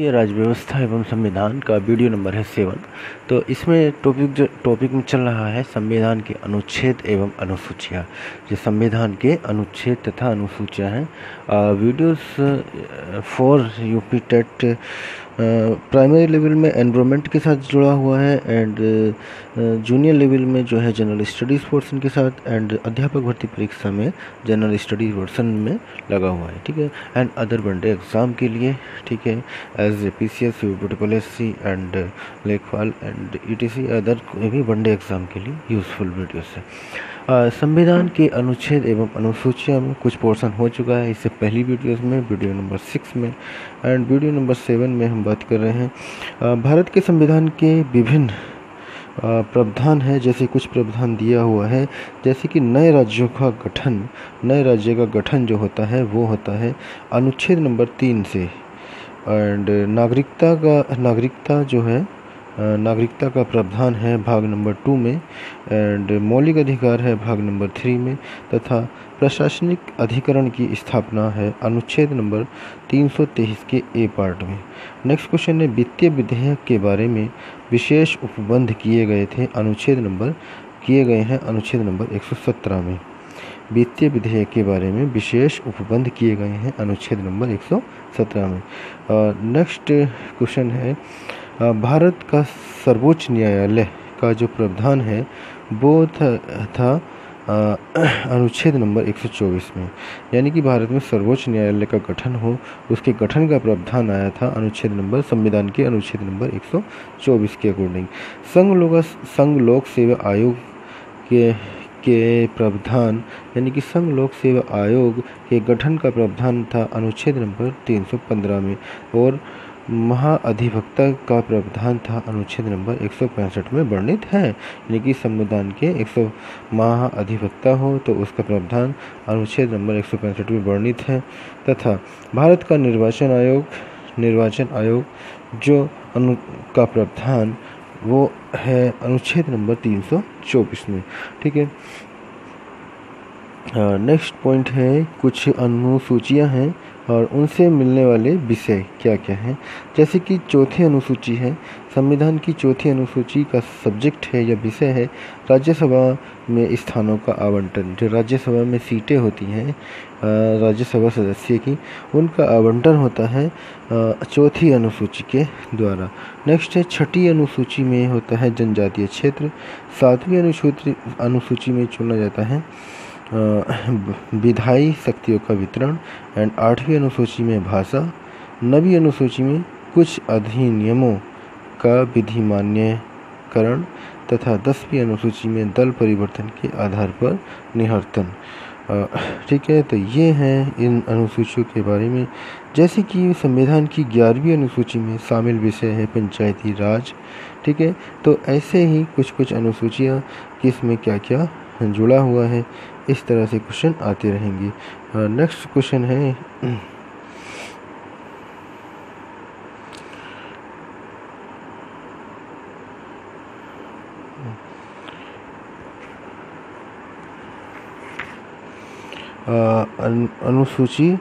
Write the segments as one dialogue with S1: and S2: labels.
S1: भारतीय राज्य व्यवस्था एवं संविधान का वीडियो नंबर है सेवन। तो इसमें टॉपिक जो टॉपिक में चल रहा है संविधान के अनुच्छेद एवं अनुसूचियाँ। जो संविधान के अनुच्छेद तथा अनुसूचियाँ हैं। Videos for UP TET primary level में एनवायरमेंट के साथ जुड़ा हुआ है एंड जूनियर लेवल में जो है जनरल स्टडीज़ पोर्सन के साथ एंड अध्यापक भर्ती परीक्षा में जनरल स्टडीज़ पोर्सन में लगा हुआ है, ठीक है? एंड अदर वनडे एग्ज़ाम के लिए, ठीक है? As A P C S U triple S C and लेखपाल and E T C other भी वनडे एग्ज़ाम के लिए यूज़फुल वीडियोस है। संविधान के अनुच्छेद एवं अनुसूचियों में कुछ पोर्शन हो चुका है। इससे पहली वीडियोस में, वीडियो नंबर सिक्स में एंड वीडियो नंबर सेवन में हम बात कर रहे हैं। भारत के संविधान के विभिन्न प्रावधान है, जैसे कुछ प्रावधान दिया हुआ है, जैसे कि नए राज्यों का गठन, नए राज्य का गठन जो होता है, वो होता है अनुच्छेद नंबर तीन से। एंड नागरिकता का, नागरिकता जो है नागरिकता का प्रावधान है भाग नंबर टू में, एंड मौलिक अधिकार है भाग नंबर थ्री में, तथा प्रशासनिक अधिकरण की स्थापना है अनुच्छेद नंबर 323 के ए पार्ट में। नेक्स्ट क्वेश्चन है, वित्तीय विधेयक के बारे में विशेष उपबंध किए गए थे अनुच्छेद नंबर, किए गए हैं अनुच्छेद नंबर 117 में। वित्तीय विधेयक के बारे में विशेष उपबंध किए गए हैं अनुच्छेद नंबर 117 में। नेक्स्ट क्वेश्चन है भारत का सर्वोच्च न्यायालय का जो प्रावधान है, वो था था अनुच्छेद नंबर 124 में। यानी कि भारत में सर्वोच्च न्यायालय का गठन हो, उसके गठन का प्रावधान आया था अनुच्छेद नंबर, संविधान के अनुच्छेद नंबर 124 के अकॉर्डिंग। संघ लोक संघ लोक सेवा आयोग के के प्रावधान, यानी कि संघ लोक सेवा आयोग के गठन का प्रावधान था अनुच्छेद नंबर 315 में। और महाअधिवक्ता का प्रावधान था, अनुच्छेद नंबर एक सौ पैंसठ में वर्णित है। यानी कि संविधान के एक महाअधिवक्ता हो तो उसका प्रावधान अनुच्छेद नंबर एक सौ पैंसठ में वर्णित है। तथा भारत का निर्वाचन आयोग निर्वाचन आयोग जो अनु का प्रावधान, वो है अनुच्छेद नंबर 324 में। ठीक है? नेक्स्ट पॉइंट है, कुछ अनुसूचियाँ हैं और उनसे मिलने वाले विषय क्या क्या हैं? जैसे कि चौथी अनुसूची है। संविधान की चौथी अनुसूची का सब्जेक्ट है, या विषय है। राज्यसभा में स्थानों का आवंटन। जो राज्यसभा में सीटें होती हैं राज्यसभा सदस्य की, उनका आवंटन होता है चौथी अनुसूची के द्वारा। नेक्स्ट है, छठी अनुसूची में होता है जनजातीय क्षेत्र। सातवीं अनुसूची अनुसूची में चुना जाता है। विधायी शक्तियों का वितरण एंड आठवीं अनुसूची में भाषा, नवी अनुसूची में कुछ अधिनियमों का विधिमान्यकरण तथा दसवीं अनुसूची में दल परिवर्तन के आधार पर निहर्तन। ठीक है तो ये हैं इन अनुसूचियों के बारे में। जैसे कि संविधान की ग्यारहवीं अनुसूची में शामिल विषय है पंचायती राज, ठीक है तो ऐसे ही कुछ कुछ अनुसूचियाँ किसमें क्या क्या जुड़ा हुआ है। इस तरह से क्वेश्चन आते रहेंगे। नेक्स्ट क्वेश्चन है। अनुसूची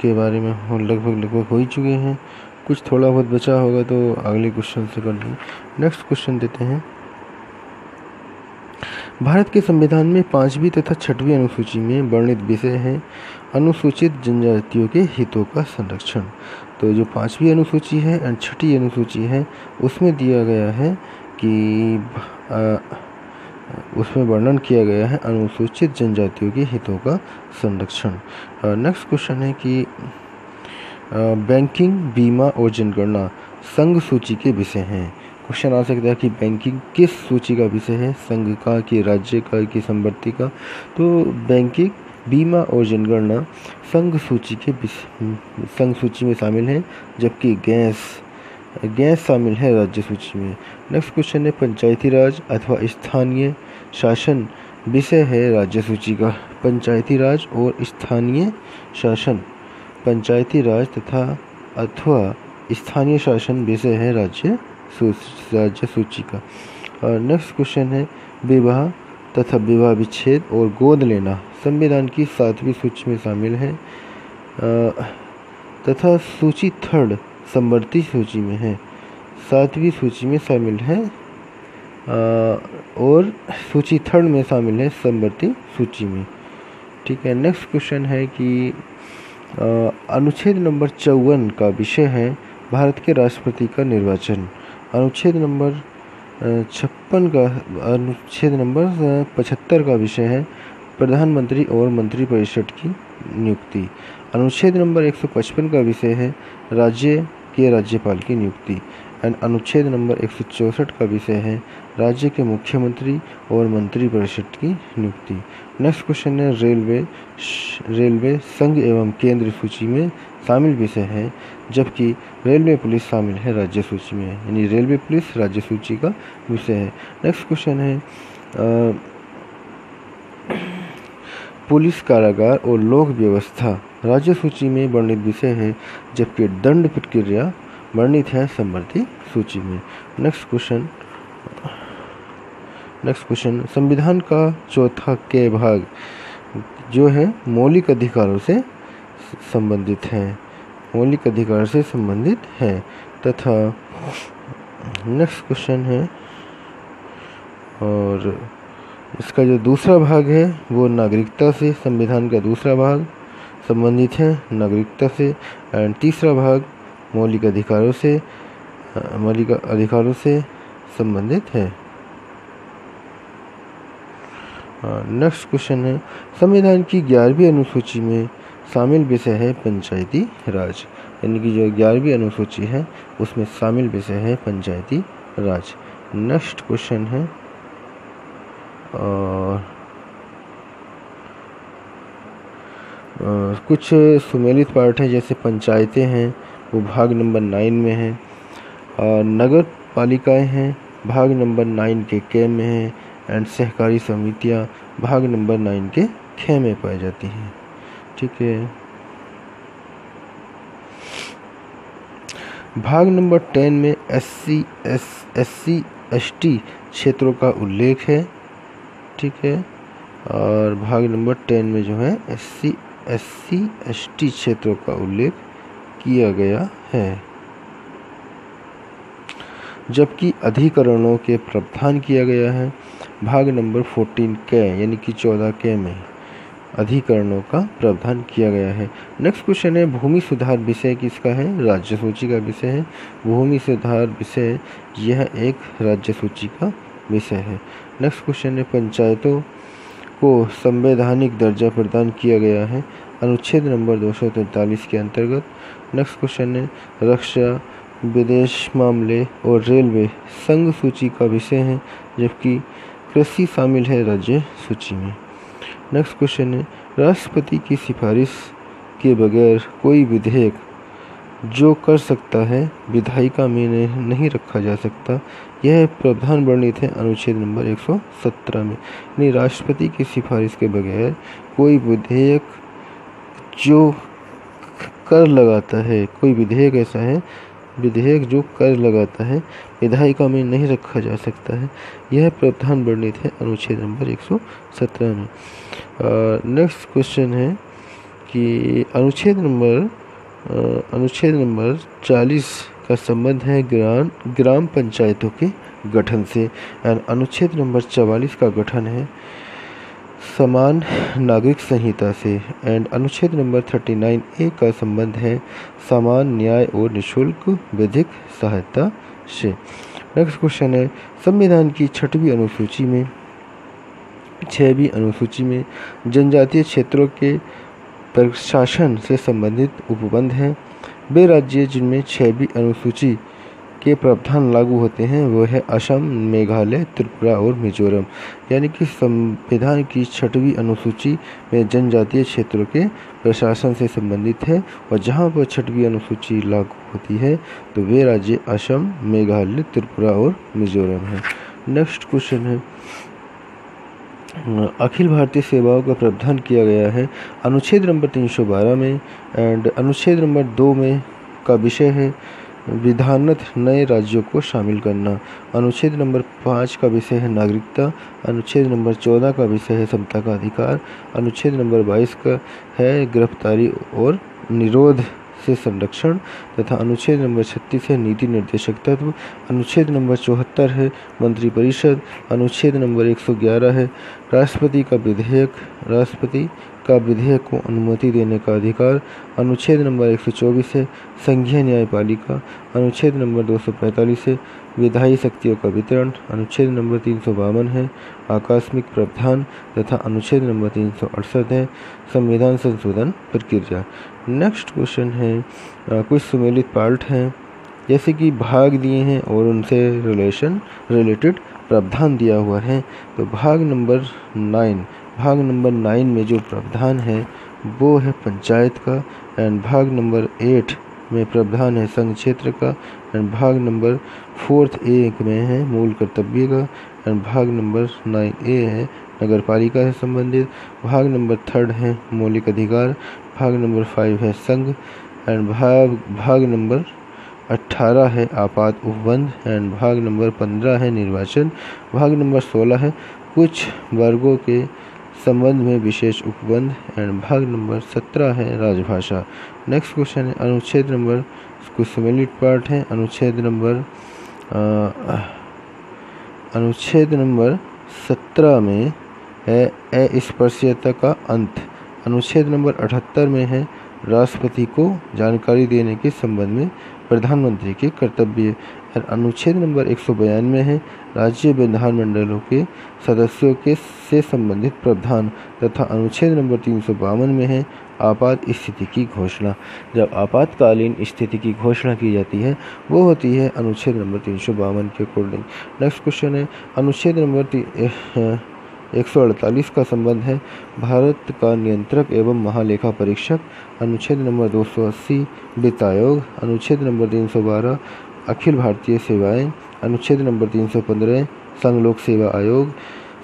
S1: के बारे में हम लगभग लगभग हो ही चुके हैं। कुछ थोड़ा बहुत बचा होगा तो अगले क्वेश्चन से कर लेंगे नेक्स्ट क्वेश्चन देते हैं। भारत के संविधान में पांचवी तथा छठवीं अनुसूची में वर्णित विषय है अनुसूचित जनजातियों के हितों का संरक्षण। तो जो पांचवी अनुसूची है एंड छठी अनुसूची है, उसमें दिया गया है कि उसमें वर्णन किया गया है अनुसूचित जनजातियों के हितों का संरक्षण। नेक्स्ट क्वेश्चन है कि बैंकिंग बीमा और जनगणना संघ सूची के विषय हैं। क्वेश्चन आ सकता है कि बैंकिंग किस सूची का विषय है? संघ का कि राज्य का कि संपत्ति का? तो बैंकिंग बीमा और जनगणना संघ सूची के संघ सूची में शामिल है, जबकि गैस गैस शामिल है राज्य सूची में। नेक्स्ट क्वेश्चन है पंचायती राज अथवा स्थानीय शासन विषय है राज्य सूची का। पंचायती राज और स्थानीय शासन पंचायती राज तथा अथवा स्थानीय शासन विषय है राज्य राज्य सूची का और नेक्स्ट क्वेश्चन है विवाह तथा विवाह विच्छेद और गोद लेना संविधान की सातवीं सूची में शामिल है तथा सूची थर्ड संवर्ती सूची में है सातवीं सूची में शामिल है और सूची थर्ड में शामिल है संवर्ती सूची में ठीक है नेक्स्ट क्वेश्चन है कि अनुच्छेद नंबर चौवन का विषय है भारत के राष्ट्रपति का निर्वाचन अनुच्छेद नंबर छप्पन का, अनुच्छेद नंबर पचहत्तर का विषय है, प्रधानमंत्री और मंत्रिपरिषद की नियुक्ति। अनुच्छेद नंबर 155 का विषय है, राज्य के राज्यपाल की नियुक्ति। एंड अनुच्छेद नंबर एक का विषय है, राज्य के मुख्यमंत्री और मंत्रिपरिषद की नियुक्ति। नेक्स्ट क्वेश्चन है, रेलवे रेलवे संघ एवं केंद्र सूची में शामिल विषय है, जबकि रेलवे पुलिस शामिल है राज्य सूची में। यानी रेलवे पुलिस राज्य सूची का विषय है। नेक्स्ट क्वेश्चन है पुलिस कारागार और लोक व्यवस्था। राज्य सूची में वर्णित विषय है, जबकि दंड प्रक्रिया वर्णित है समवर्ती सूची में। नेक्स्ट क्वेश्चन नेक्स्ट क्वेश्चन संविधान का चौथा के भाग जो है, मौलिक अधिकारों से संबंधित है। मौलिक अधिकार से संबंधित है। तथा नेक्स्ट क्वेश्चन है। और इसका जो दूसरा भाग है, वो नागरिकता से, संविधान का दूसरा भाग संबंधित है, नागरिकता से। एंड तीसरा भाग मौलिक अधिकारों से, मौलिक अधिकारों से संबंधित है। नेक्स्ट क्वेश्चन है। संविधान की ग्यारहवीं अनुसूची में शामिल विषय है पंचायती राज। यानी कि जो ग्यारहवीं अनुसूची है, उसमें शामिल विषय है पंचायती राज। नेक्स्ट क्वेश्चन है। और कुछ सुमेलित पार्ट हैं, जैसे पंचायतें हैं, वो भाग नंबर नाइन में हैं। और नगर पालिकाएँ हैं, भाग नंबर नाइन के के में हैं एंड सहकारी समितियाँ भाग नंबर नाइन के खे में पाई जाती हैं। ठीक है। भाग नंबर टेन में S C S S C S T क्षेत्रों का उल्लेख है, ठीक है। और भाग नंबर टेन में जो है S C S C S T क्षेत्रों का उल्लेख किया गया है। जबकि अधिकरणों के प्रावधान किया गया है, भाग नंबर फोर्टीन के यानी कि चौदह के में। अधिकरणों का प्रावधान किया गया है। नेक्स्ट क्वेश्चन है, भूमि सुधार विषय किसका है? राज्य सूची का विषय है। भूमि सुधार विषय, यह एक राज्य सूची का विषय है। नेक्स्ट क्वेश्चन है, पंचायतों को संवैधानिक दर्जा प्रदान किया गया है। अनुच्छेद नंबर दो सौ तैंतालीस के अंतर्गत। नेक्स्ट क्वेश्चन है, रक्षा, विदेश मामले और रेलवे संघ सूची का विषय है, जबकि कृषि शामिल है राज्य सूची में। नेक्स्ट क्वेश्चन है राष्ट्रपति की सिफारिश के बगैर कोई विधेयक जो कर सकता है, विधायिका में नहीं रखा जा सकता। यह प्रावधान वर्णित है अनुच्छेद नंबर 117 में। यानी राष्ट्रपति की सिफारिश के बगैर कोई विधेयक जो कर लगाता है, कोई विधेयक ऐसा है विधेयक जो कर लगाता है, विधायिका में नहीं रखा जा सकता है। यह प्रावधान वर्णित है अनुच्छेद नंबर 117 में। नेक्स्ट क्वेश्चन है कि अनुच्छेद नंबर अनुच्छेद नंबर 40 का संबंध है ग्राम ग्राम पंचायतों के गठन से। एंड अनुच्छेद नंबर 44 का गठन है। समान नागरिक संहिता से एंड अनुच्छेद नंबर 39 ए का संबंध है, समान न्याय और निशुल्क विधिक सहायता से। नेक्स्ट क्वेश्चन है, संविधान की छठवीं अनुसूची में छठवीं अनुसूची में जनजातीय क्षेत्रों के प्रशासन से संबंधित उपबंध हैं। वे राज्य जिनमें छवी अनुसूची के प्रावधान लागू होते हैं वो है असम, मेघालय, त्रिपुरा और मिजोरम। यानी कि संविधान की छठवीं अनुसूची में जनजातीय क्षेत्रों के प्रशासन से संबंधित है और जहाँ पर छठवीं अनुसूची लागू होती है तो वे राज्य असम, मेघालय, त्रिपुरा और मिजोरम है। नेक्स्ट क्वेश्चन है। अखिल भारतीय सेवाओं का प्रावधान किया गया है। अनुच्छेद नंबर 312 में एंड अनुच्छेद नंबर दो में का विषय है। विधानत नए राज्यों को शामिल करना। अनुच्छेद नंबर पाँच का विषय है नागरिकता। अनुच्छेद नंबर चौदह का विषय है समता का अधिकार। अनुच्छेद नंबर बाईस का है गिरफ्तारी और निरोध से संरक्षण। तथा अनुच्छेद नंबर छत्तीस है नीति निर्देशक तत्व। अनुच्छेद नंबर चौहत्तर है मंत्रिपरिषद अनुच्छेद नंबर 111 है राष्ट्रपति का विधेयक। राष्ट्रपति का विधेयक को अनुमति देने का अधिकार अनुच्छेद नंबर 124 है संघीय न्यायपालिका अनुच्छेद नंबर 245 है विधायी शक्तियों का वितरण अनुच्छेद नंबर तीन सौ बावन है आकस्मिक प्रावधान तथा अनुच्छेद नंबर तीन सौ अड़सठ है संविधान संशोधन प्रक्रिया। नेक्स्ट क्वेश्चन है आ, कुछ सुमेलित पार्ट हैं जैसे कि भाग दिए हैं और उनसे रिलेशन रिलेटेड प्रावधान दिया हुआ है तो भाग नंबर नाइन भाग नंबर नाइन में जो प्रावधान है, वो है पंचायत का एंड भाग नंबर एट में प्रावधान है संघ क्षेत्र का एंड भाग नंबर फोर्थ ए में है मूल कर्तव्य का एंड भाग नंबर नाइन ए है नगर पालिका से संबंधित, भाग नंबर थर्ड है मौलिक अधिकार, भाग नंबर फाइव है संघ एंड भाग भाग नंबर अट्ठारह है आपात उपबंध एंड भाग नंबर पंद्रह है निर्वाचन, भाग नंबर सोलह है कुछ वर्गों के संबंध में विशेष उपबंध एंड भाग नंबर सत्रह है राजभाषा। नेक्स्ट क्वेश्चन है, अनुच्छेद नंबर कुछ सम्मिलित पार्ट है। अनुच्छेद नंबर अनुच्छेद नंबर सत्रह में है अस्पृश्यता का अंत। अनुच्छेद नंबर अठहत्तर में है राष्ट्रपति को जानकारी देने के संबंध में प्रधानमंत्री के कर्तव्य। और अनुच्छेद नंबर एक में है। राज्य विधानमंडलों के सदस्यों के से संबंधित प्रावधान तथा अनुच्छेद नंबर तीन में है आपात स्थिति की घोषणा। जब आपातकालीन स्थिति की घोषणा की जाती है, वो होती है अनुच्छेद नंबर तीन के अकॉर्डिंग। नेक्स्ट क्वेश्चन है, अनुच्छेद नंबर एक सौ अड़तालीस का संबंध है। भारत का नियंत्रक एवं महालेखा परीक्षक, अनुच्छेद नंबर 280 वित्त आयोग, अनुच्छेद नंबर 312 अखिल भारतीय सेवाएँ, अनुच्छेद नंबर 315 संघ लोक सेवा आयोग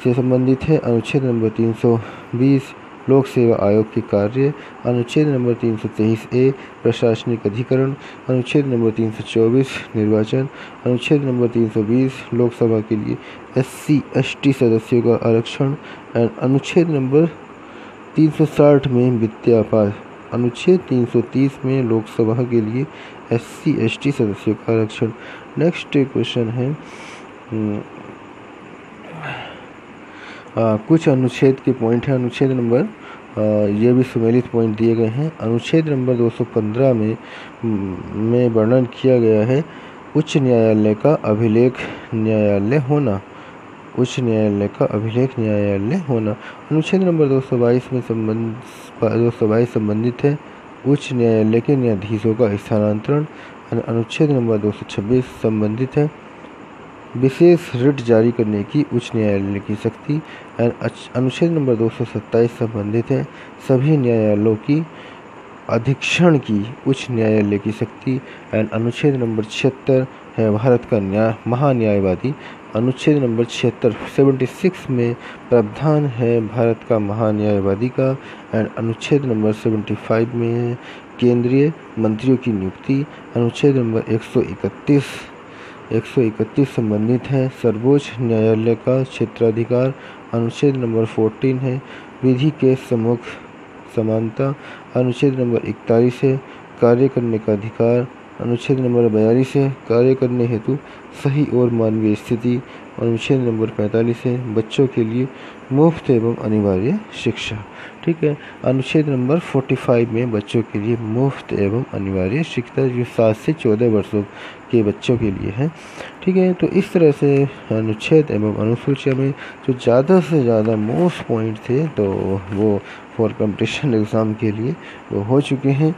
S1: से संबंधित है। अनुच्छेद नंबर 320 लोक सेवा आयोग के कार्य। अनुच्छेद नंबर तीन सौ तेईस ए, प्रशासनिक अधिकरण। अनुच्छेद नंबर तीन सौ चौबीस, निर्वाचन। अनुच्छेद नंबर तीन सौ बीस, लोकसभा के लिए एस सी एस टी सदस्यों का आरक्षण। एंड अनुच्छेद नंबर तीन सौ साठ में वित्तीय अनुच्छेद तीन सौ तीस में लोकसभा के लिए एस सी एस टी सदस्यों का आरक्षण। नेक्स्ट क्वेश्चन है हम्म, आ, कुछ अनुच्छेद के पॉइंट हैं। अनुच्छेद नंबर ये भी सुमेलित पॉइंट दिए गए हैं। अनुच्छेद नंबर 215 में में वर्णन किया गया है उच्च न्यायालय का अभिलेख न्यायालय होना। उच्च न्यायालय का अभिलेख न्यायालय होना। अनुच्छेद नंबर 222 में संबंध दो संबंधित है। उच्च न्यायालय के न्यायाधीशों का स्थानांतरण अनुच्छेद नंबर 226 संबंधित है। विशेष रिट जारी करने की उच्च न्यायालय की शक्ति अनुच्छेद नंबर 227 संबंधित है। सभी न्यायालयों की अधीक्षण की उच्च न्यायालय की शक्ति एंड अनुच्छेद नंबर छिहत्तर है। भारत का न्याय महान्यायवादी अनुच्छेद नंबर छिहत्तर सेवेंटी सिक्स में प्रावधान है भारत का महान्यायवादी का एंड अनुच्छेद नंबर सेवेंटी फाइव में है केंद्रीय मंत्रियों की नियुक्ति, अनुच्छेद नंबर एक सौ इकतीस 131 संबंधित है, सर्वोच्च न्यायालय का क्षेत्राधिकार, अनुच्छेद नंबर 14 है, विधि के सम्मुख समानता, अनुच्छेद नंबर इकतालीस है, कार्य करने का अधिकार अनुच्छेद नंबर बयालीस है। कार्य करने हेतु सही और मानवीय स्थिति। अनुच्छेद नंबर पैंतालीस है। बच्चों के लिए मुफ़्त एवं अनिवार्य शिक्षा। ठीक है? अनुच्छेद नंबर 45 में बच्चों के लिए मुफ़्त एवं अनिवार्य शिक्षा जो सात से चौदह वर्षों के बच्चों के लिए है। ठीक है? तो इस तरह से अनुच्छेद एवं अनुसूचिया में जो ज़्यादा से ज़्यादा मोस्ट पॉइंट थे तो वो फॉर कंपटीशन एग्ज़ाम के लिए वो हो चुके हैं।